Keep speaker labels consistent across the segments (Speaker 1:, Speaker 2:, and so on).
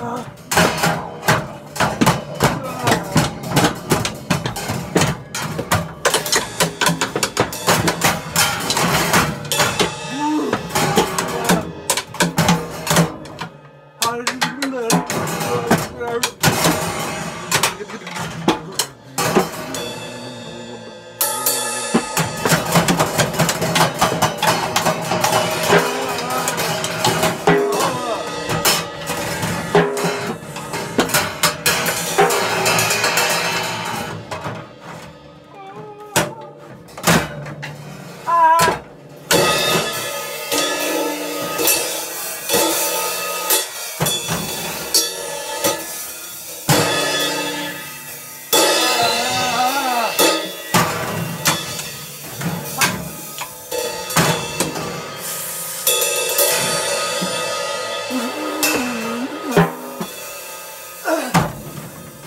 Speaker 1: Oh.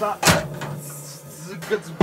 Speaker 1: さず続くずっ